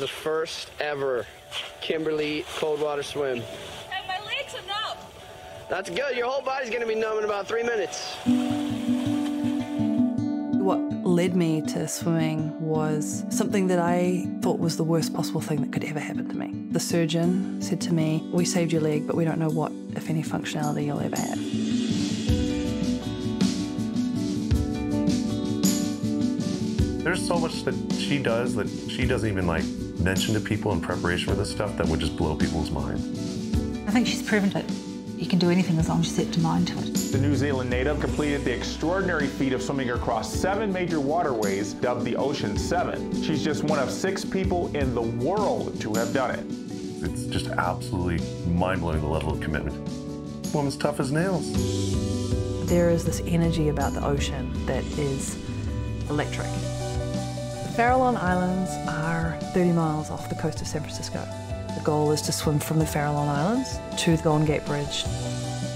The first ever Kimberly cold water swim. Hey, my legs are numb. That's good. Your whole body's going to be numb in about three minutes. What led me to swimming was something that I thought was the worst possible thing that could ever happen to me. The surgeon said to me, We saved your leg, but we don't know what, if any, functionality you'll ever have. There's so much that she does that she doesn't even like mention to people in preparation for this stuff that would just blow people's minds. I think she's proven that you can do anything as long as you set your mind to it. The New Zealand native completed the extraordinary feat of swimming across seven major waterways dubbed the Ocean Seven. She's just one of six people in the world to have done it. It's just absolutely mind-blowing the level of commitment. Woman's tough as nails. There is this energy about the ocean that is electric. The Farallon Islands are 30 miles off the coast of San Francisco. The goal is to swim from the Farallon Islands to the Golden Gate Bridge.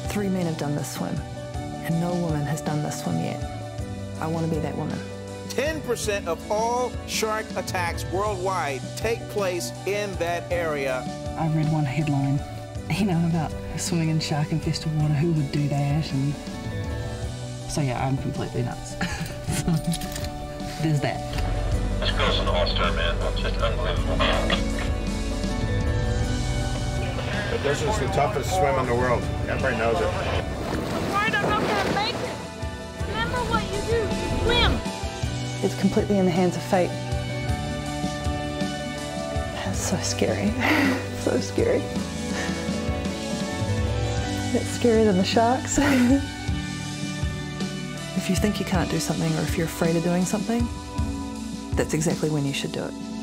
Three men have done this swim, and no woman has done this swim yet. I want to be that woman. 10% of all shark attacks worldwide take place in that area. I read one headline, you know, about swimming in shark infested water. Who would do that? And so yeah, I'm completely nuts. there's that. This an all-star, man. Just unbelievable. But this is the toughest swim in the world. Everybody knows it. I'm worried I'm not gonna make it. Remember what you do. Swim. It's completely in the hands of fate. That's so scary. so scary. It's scarier than the sharks. if you think you can't do something or if you're afraid of doing something, that's exactly when you should do it.